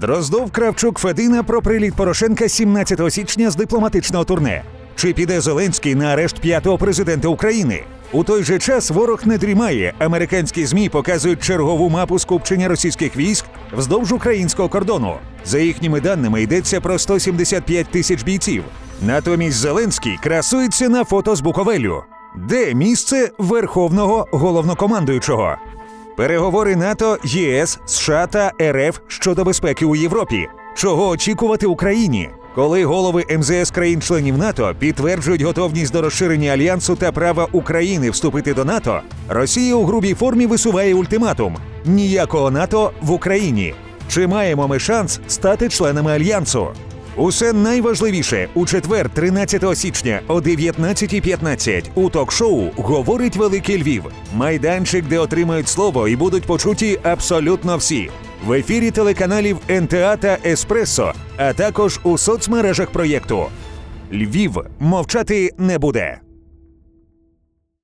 Дроздов Кравчук Федина про приліт Порошенка 17 січня з дипломатичного турне. Чи піде Зеленський на арешт п'ятого президента України? У той же час ворог не дрімає. Американські змі показують чергову мапу скупчення російських військ вздовж українського кордону. За їхніми даними йдеться про 175 тисяч бійців. Натомість Зеленський красується на фото з Буковелю. Де місце верховного головнокомандуючого? Переговори НАТО, ЄС, США та РФ щодо безпеки у Європі. Чого очікувати Україні? Коли голови МЗС країн-членів НАТО підтверджують готовність до розширення альянсу та права України вступити до НАТО, Росія у грубій формі висуває ультиматум: ніякого НАТО в Україні. Чи маємо ми шанс стати членами альянсу? Усе найважливіше у четвер, 13 січня о 19.15 у ток-шоу говорить Великий Львів. Майданчик, де отримають слово і будуть почуті абсолютно всі. В ефірі телеканалів НТА та Еспресо, а також у соцмережах проєкту. Львів мовчати не буде.